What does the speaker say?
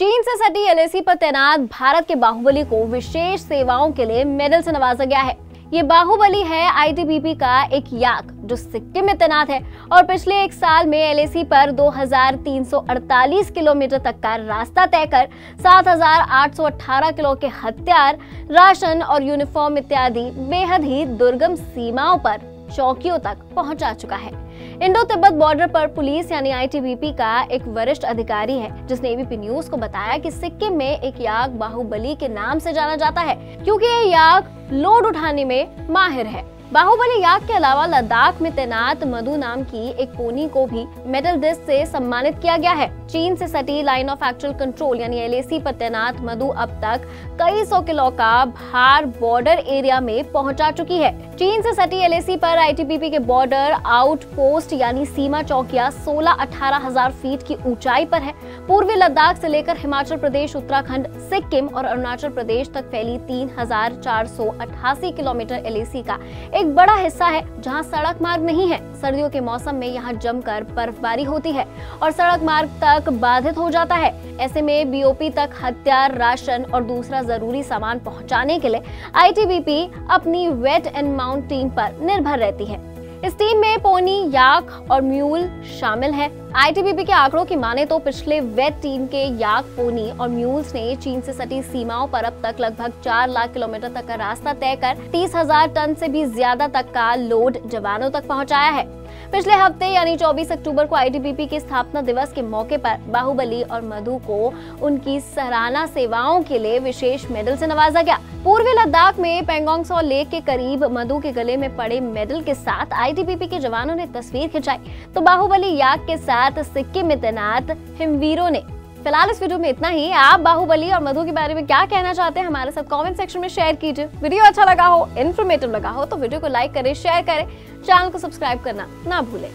चीन से सटी एलएसी पर तैनात भारत के बाहुबली को विशेष सेवाओं के लिए मेडल से नवाजा गया है। ये बाहुबली है आईटीबीपी का एक याक जो सिक्किम में तैनात है और पिछले एक साल में एलएसी पर 2,348 किलोमीटर तक का रास्ता तय कर 7,818 किलो के हथियार राशन और यूनिफॉर्म इत्यादि बेहद ही दुर्गम सीमाओं पर चौकियों तक पहुँचा चुका है। इंडो तिब्बत बॉर्डर पर पुलिस यानी आईटीबीपी का एक वरिष्ठ अधिकारी है, जिसने एबीपी न्यूज़ को बताया कि सिक्किम में एक याग बाहुबली के नाम से जाना जाता है, क्योंकि ये याग लोड उठाने में माहिर है। बाहुबली याक के अलावा लद्दाख में तैनात मधु नाम की एक पोनी को भी मेडल डिस्क से सम्मानित किया गया है। चीन से सटी लाइन ऑफ़ एक्चुअल कंट्रोल यानी एलएसी पर तैनात मधु अब तक कई सौ किलो का भार बॉर्डर एरिया में पहुँचा चुकी है। चीन से सटी एलएसी पर आईटीबीपी के बॉर्डर आउट पोस्ट यानी सीमा चौकिया, सोलह अठारह हज़ार फीट की ऊंचाई पर है। पूर्वी लद्दाख से लेकर हिमाचल प्रदेश, उत्तराखंड, सिक्किम और अरुणाचल प्रदेश तक फैली तीन हज़ार चार सौ अठासी किलोमीटर एलएसी का एक बड़ा हिस्सा है, जहाँ सड़क मार्ग नहीं है। सर्दियों के मौसम में यहाँ जमकर बर्फबारी होती है और सड़क मार्ग तक बाधित हो जाता है। ऐसे में बीओपी तक हथियार, राशन और दूसरा ज़रूरी सामान पहुँचाने के लिए आईटीबीपी अपनी वेट एंड माउंट टीम पर निर्भर रहती है। इस टीम में पोनी, याक और म्यूल शामिल है। आईटीबीपी के आंकड़ों की माने तो पिछले वेट टीम के याक, पोनी और म्यूल्स ने चीन से सटी सीमाओं पर अब तक लगभग चार लाख किलोमीटर तक का रास्ता तय कर तीस हज़ार टन से भी ज़्यादा तक का लोड जवानों तक पहुँचाया है। पिछले हफ़्ते यानी 24 अक्टूबर को आईटीबीपी के स्थापना दिवस के मौके पर बाहुबली और मधु को उनकी सराहना सेवाओं के लिए विशेष मेडल से नवाजा गया। पूर्वी लद्दाख में पेंगोंग सो लेक के करीब मधु के गले में पड़े मेडल के साथ आईटीबीपी के जवानों ने तस्वीर खिंचाई। तो बाहुबली याक के साथ सिक्किम में तैनात हिमवीरों ने। फ़िलहाल इस वीडियो में इतना ही। आप बाहुबली और मधु के बारे में क्या कहना चाहते हैं, हमारे साथ कमेंट सेक्शन में शेयर कीजिए। वीडियो अच्छा लगा हो इन्फॉर्मेटिव लगा हो तो वीडियो को लाइक करें शेयर करें। चैनल को सब्सक्राइब करना ना भूलें।